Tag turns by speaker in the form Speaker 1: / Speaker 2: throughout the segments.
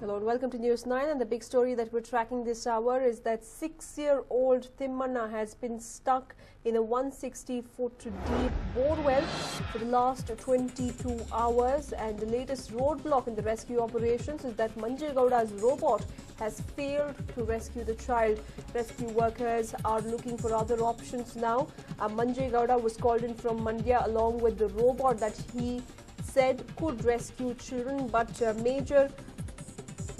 Speaker 1: Hello and welcome to News 9 and the big story that we're tracking this hour is that six-year-old Timmanna has been stuck in a 160 foot deep bore well for the last 22 hours and the latest roadblock in the rescue operations is that Manjegowda's robot has failed to rescue the child. Rescue workers are looking for other options now. Uh, Manjegowda was called in from Mandya along with the robot that he said could rescue children but uh, major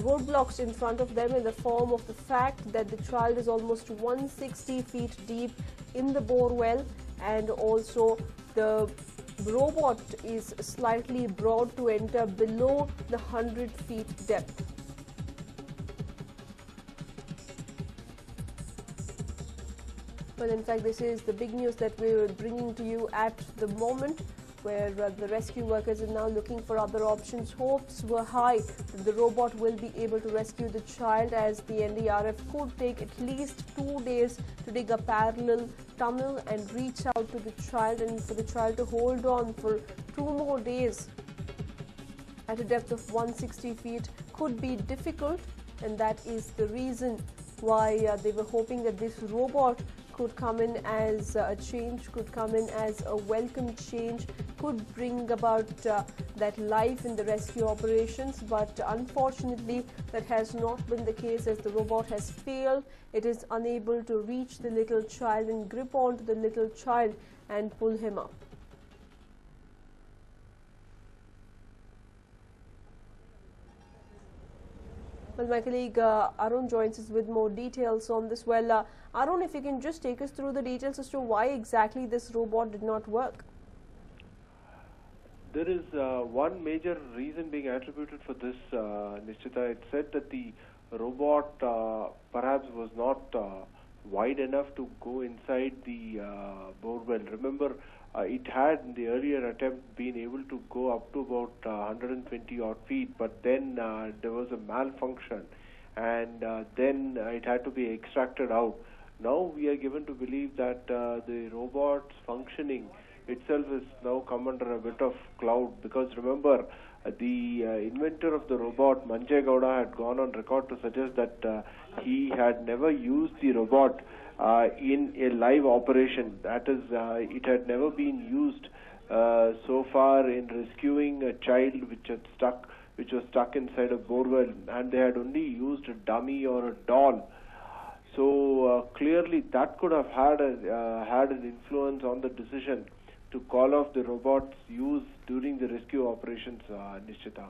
Speaker 1: roadblocks in front of them in the form of the fact that the child is almost 160 feet deep in the bore well and also the robot is slightly broad to enter below the 100 feet depth. Well, in fact, this is the big news that we're bringing to you at the moment where uh, the rescue workers are now looking for other options. Hopes were high that the robot will be able to rescue the child as the NDRF could take at least two days to dig a parallel tunnel and reach out to the child and for the child to hold on for two more days at a depth of 160 feet could be difficult and that is the reason why uh, they were hoping that this robot could come in as a change, could come in as a welcome change, could bring about uh, that life in the rescue operations. But unfortunately, that has not been the case as the robot has failed. It is unable to reach the little child and grip onto the little child and pull him up. Well, my colleague uh, Arun joins us with more details on this. Well, uh, Arun, if you can just take us through the details as to why exactly this robot did not work.
Speaker 2: There is uh, one major reason being attributed for this, uh, Nishchita. It said that the robot uh, perhaps was not uh, wide enough to go inside the uh, borewell. Remember, uh, it had in the earlier attempt been able to go up to about uh, 120 odd feet, but then uh, there was a malfunction, and uh, then it had to be extracted out. Now we are given to believe that uh, the robot's functioning itself is now come under a bit of cloud because remember the uh, inventor of the robot Manje Gowda had gone on record to suggest that uh, he had never used the robot uh, in a live operation. That is uh, it had never been used uh, so far in rescuing a child which had stuck which was stuck inside a borewell and they had only used a dummy or a doll. So uh, clearly that could have had a, uh, had an influence on the decision to call off the robot's used during the rescue operations, uh, Nishchita.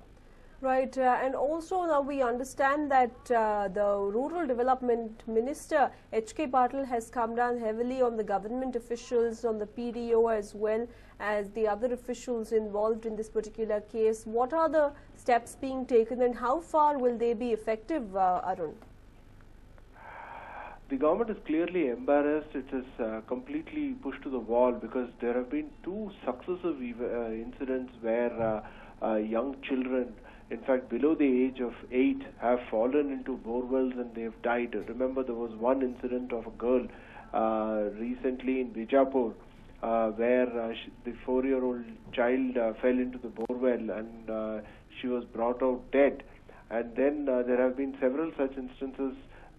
Speaker 1: Right, uh, and also now we understand that uh, the Rural Development Minister H.K. Patil has come down heavily on the government officials, on the PDO as well as the other officials involved in this particular case. What are the steps being taken and how far will they be effective, uh, Arun?
Speaker 2: The government is clearly embarrassed. It is uh, completely pushed to the wall because there have been two successive uh, incidents where uh, uh, young children, in fact below the age of eight, have fallen into borewells and they have died. Remember, there was one incident of a girl uh, recently in Bijapur uh, where the four-year-old child fell into the borewell and she was brought out dead. And then there have been several such instances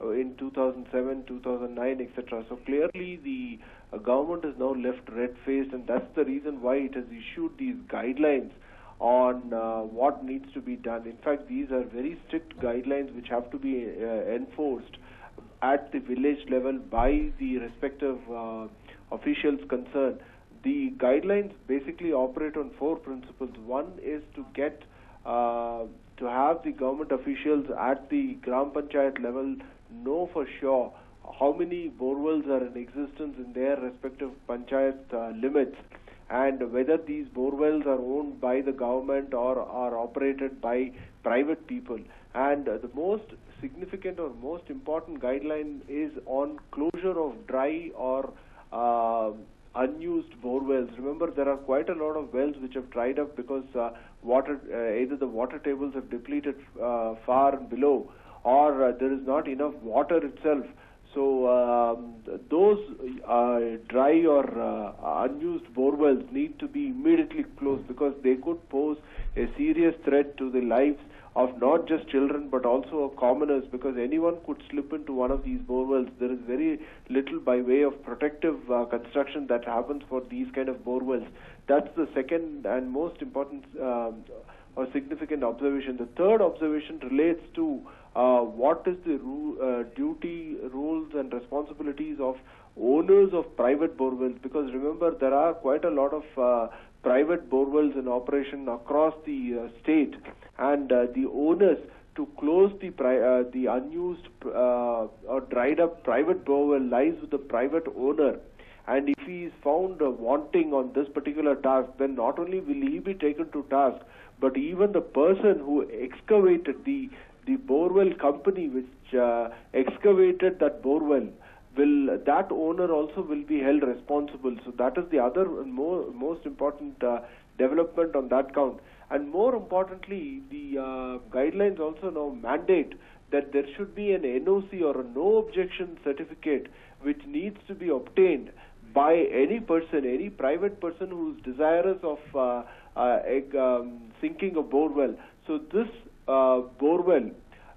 Speaker 2: in 2007, 2009, etc. So clearly the uh, government is now left red-faced and that's the reason why it has issued these guidelines on uh, what needs to be done. In fact, these are very strict guidelines which have to be uh, enforced at the village level by the respective uh, officials concerned. The guidelines basically operate on four principles. One is to get uh, to have the government officials at the Gram Panchayat level know for sure how many borewells are in existence in their respective panchayat uh, limits and whether these borewells are owned by the government or are operated by private people. And the most significant or most important guideline is on closure of dry or uh, unused borewells. Remember, there are quite a lot of wells which have dried up because uh, water, uh, either the water tables have depleted uh, far below, or uh, there is not enough water itself. So um, th- those uh, dry or uh, unused borewells need to be immediately closed because they could pose a serious threat to the lives of not just children but also of commoners because anyone could slip into one of these borewells. There is very little by way of protective uh, construction that happens for these kind of borewells. That's the second and most important um, or significant observation. The third observation relates to uh, what is the ru- uh, duty, rules, and responsibilities of owners of private borewells. Because remember, there are quite a lot of uh, private borewells in operation across the uh, state, and the owners to close the uh, the unused uh, or dried up private borewell lies with the private owner. And if he is found uh, wanting on this particular task, then not only will he be taken to task, but even the person who excavated the the borewell company which uh, excavated that borewell will that owner also will be held responsible. So that is the other more most important uh, development on that count. And more importantly, the uh, guidelines also now mandate that there should be an NOC or a no objection certificate which needs to be obtained by any person, any private person who is desirous of uh, uh, egg, um, sinking a borewell. So this uh, borewell,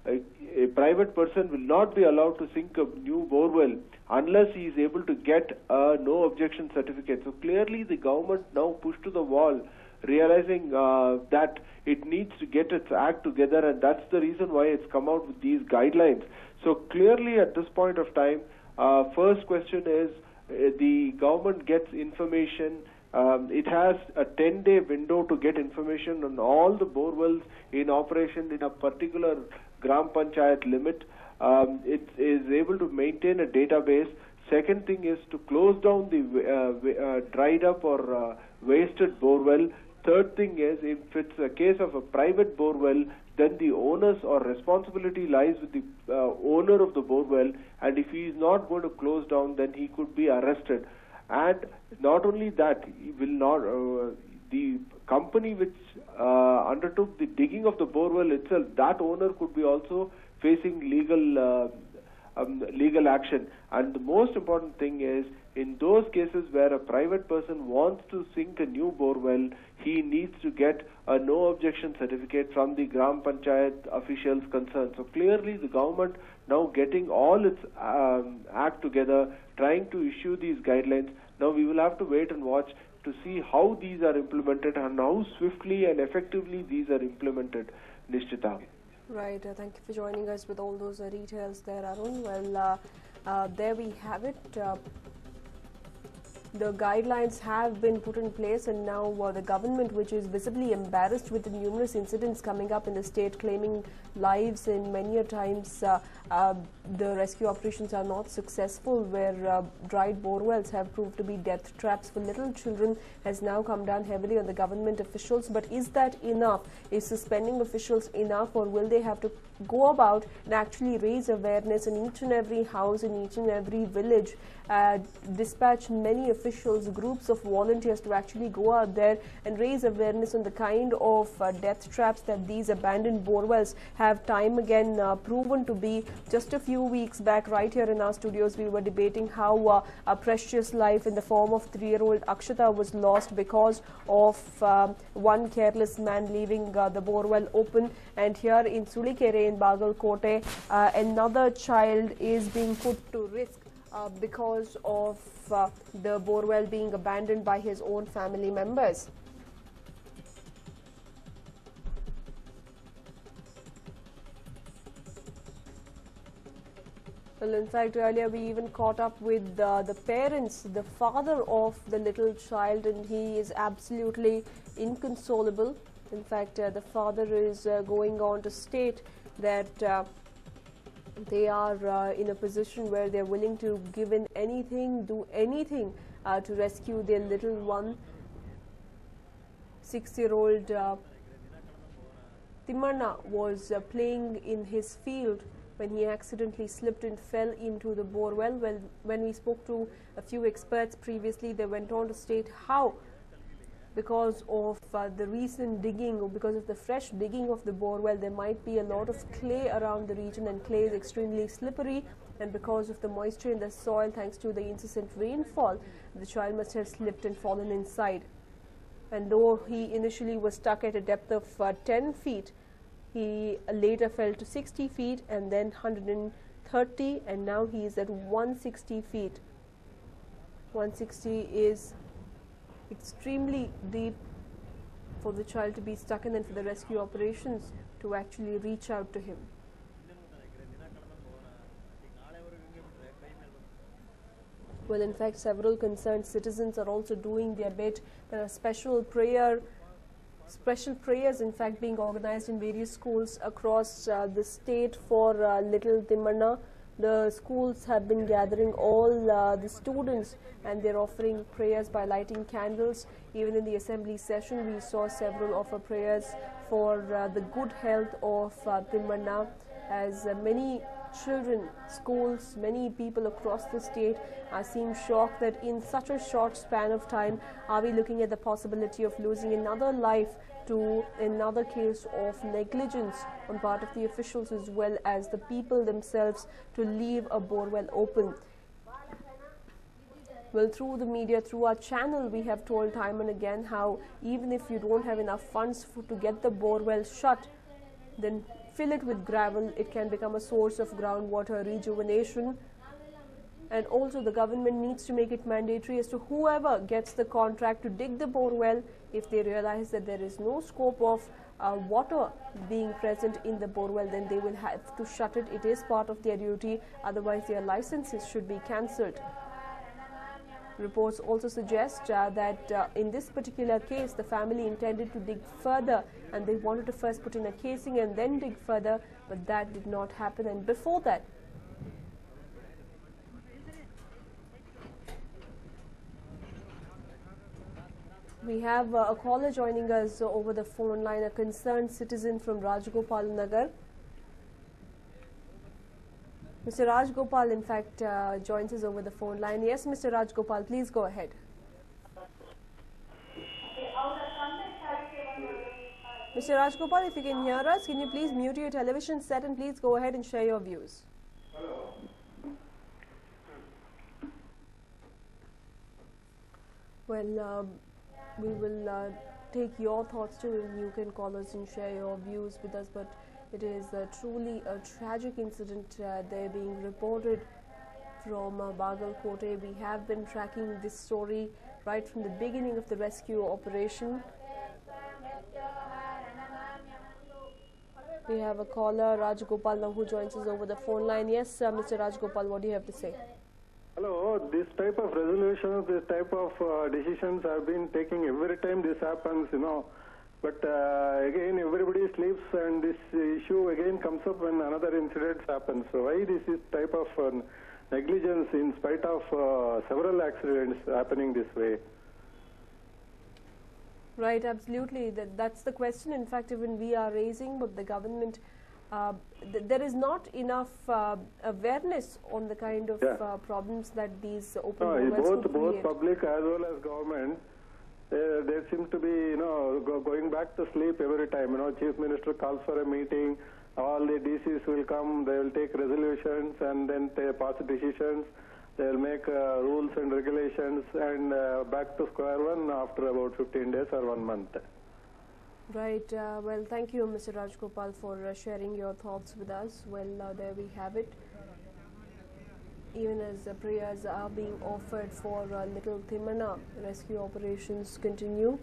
Speaker 2: a, a private person will not be allowed to sink a new borewell unless he is able to get a no objection certificate. So clearly the government now pushed to the wall realizing uh, that it needs to get its act together and that's the reason why it's come out with these guidelines. So clearly at this point of time, uh, first question is uh, the government gets information um, it has a 10 day window to get information on all the borewells in operation in a particular gram panchayat limit. Um, it is able to maintain a database. Second thing is to close down the uh, uh, dried up or uh, wasted borewell. Third thing is if it's a case of a private borewell, then the onus or responsibility lies with the uh, owner of the borewell. And if he is not going to close down, then he could be arrested and not only that will not uh, the company which uh, undertook the digging of the borewell itself that owner could be also facing legal uh, um, legal action. And the most important thing is in those cases where a private person wants to sink a new borewell he needs to get a no objection certificate from the gram panchayat officials concerned so clearly the government now getting all its um, act together trying to issue these guidelines. Now we will have to wait and watch to see how these are implemented and how swiftly and effectively these are implemented, Nishchita.
Speaker 1: Right. Uh, thank you for joining us with all those uh, details there, Arun. Well, uh, uh there we have it. The guidelines have been put in place and now uh, the government which is visibly embarrassed with the numerous incidents coming up in the state claiming lives in many a times uh, uh, the rescue operations are not successful where uh, dried borewells have proved to be death traps for little children has now come down heavily on the government officials. But is that enough? Is suspending officials enough or will they have to go about and actually raise awareness in each and every house in each and every village? Uh, dispatch many officials, groups of volunteers to actually go out there and raise awareness on the kind of uh, death traps that these abandoned borewells have time again uh, proven to be. Just a few weeks back, right here in our studios, we were debating how uh, a precious life in the form of three-year-old Akshata was lost because of um, one careless man leaving uh, the borewell open. And here in Sulikere in Bagalkote, uh, another child is being put to risk uh, because of uh, the borewell being abandoned by his own family members. In fact, earlier we even caught up with uh, the parents, the father of the little child, and he is absolutely inconsolable. In fact, uh, the father is uh, going on to state that uh, they are uh, in a position where they're willing to give in anything, do anything uh, to rescue their little one. Six-year-old Timmanna was uh, playing in his field when he accidentally slipped and fell into the bore Well, Well, when we spoke to a few experts previously, they went on to state how because of uh, the recent digging or because of the fresh digging of the bore well, there might be a lot of clay around the region and clay is extremely slippery and because of the moisture in the soil thanks to the incessant rainfall, the child must have slipped and fallen inside. And though he initially was stuck at a depth of uh, 10 feet, He later fell to 60 feet and then 130 and now he is at 160 feet. 160 is extremely deep for the child to be stuck and then for the rescue operations to actually reach out to him. Well, in fact, several concerned citizens are also doing their bit. There are special prayer, special prayers, in fact, being organized in various schools across uh, the state for uh, Little Timmanna. The schools have been gathering all uh, the students and they're offering prayers by lighting candles. Even in the assembly session, we saw several offer prayers for uh, the good health of uh, as uh, many children, schools, many people across the state seem shocked that in such a short span of time, are we looking at the possibility of losing another life to another case of negligence on part of the officials as well as the people themselves to leave a borewell open. Well, through the media, through our channel, we have told time and again how even if you don't have enough funds for, to get the borewell shut, then fill it with gravel. It can become a source of groundwater rejuvenation. And also, the government needs to make it mandatory as to whoever gets the contract to dig the bore well, if they realize that there is no scope of uh, water being present in the bore well, then they will have to shut it. It is part of their duty, otherwise, their licenses should be cancelled. Reports also suggest uh, that uh, in this particular case, the family intended to dig further and they wanted to first put in a casing and then dig further, but that did not happen. And before that, we have uh, a caller joining us over the phone line, a concerned citizen from Rajgopal Nagar. Mr. Rajgopal, in fact, uh, joins us over the phone line. Yes, Mr. Rajgopal, please go ahead. Mr. Rajgopal, if you can hear us, can you please mute your television set and please go ahead and share your views? Well, um, we will uh, take your thoughts too. You can call us and share your views with us, but it is uh, truly a tragic incident uh, there being reported from uh, Bagalkote. We have been tracking this story right from the beginning of the rescue operation. We have a caller, Rajgopal, now who joins us over the phone line. Yes, uh, Mr. Rajgopal, what do you have to say?
Speaker 3: Hello, this type of resolutions, this type of uh, decisions have been taking every time this happens, you know. But uh, again, everybody sleeps and this issue again comes up when another incident happens. So why this is type of uh, negligence in spite of uh, several accidents happening this way?
Speaker 1: Right, absolutely. That, that's the question. In fact, even we are raising, but the government, uh, th there is not enough uh, awareness on the kind of
Speaker 3: Yeah.
Speaker 1: uh, problems that these open
Speaker 3: No, both both public as well as government, uh, they seem to be you know go, going back to sleep every time. You know, chief minister calls for a meeting. All the DCs will come. They will take resolutions and then they pass decisions. They will make uh, rules and regulations and uh, back to square one after about 15 days or one month.
Speaker 1: Right. Uh, well, thank you, Mr. Rajgopal, for uh, sharing your thoughts with us. Well, there we have it. Even as uh, prayers are being offered for uh, Little Timmanna, rescue operations continue.